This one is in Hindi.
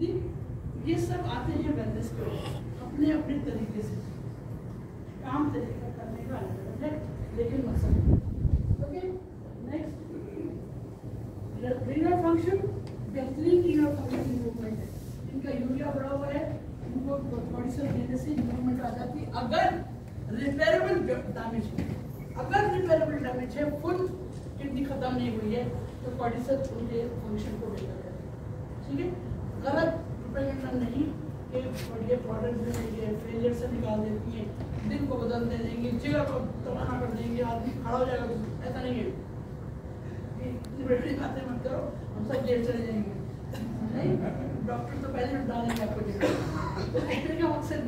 ये सब आते हैं वेलनेस पे, अपने अपने तरीके से। काम तरीका करने का अलग अलग है लेकिन मकसद ओके नेक्स्ट रीनर फ़ंक्शन बेहतरीन रीनर फ़ंक्शन इम्प्रूवमेंट है। इनका यूरिया बढ़ा हुआ है, इनको कॉर्टिसोल देने से इम्प्रूवमेंट आ जाती है। अगर रिपेयरेबल डैमेज है, अगर रिपेयरेबल डैमेज है, फुल किडनी खत्म नहीं हुई है तो कॉर्टिसोल उनके फ़ंक्शन को बेहतर करेगा ठीक है? गलत प्रोपेगेंडा नहीं, कि ये प्रोडक्ट जो है ये फेलियर से निकाल देती है, दिन को बदल दे देंगे जगह को तबाह कर देंगे, आदमी खड़ा हो जाएगा, ऐसा नहीं है। बातें मत करो, हम सब जेल चले जाएँगे। नहीं डॉक्टर तो पहले डालेंगे आपको जेल। तो कहने का मकसद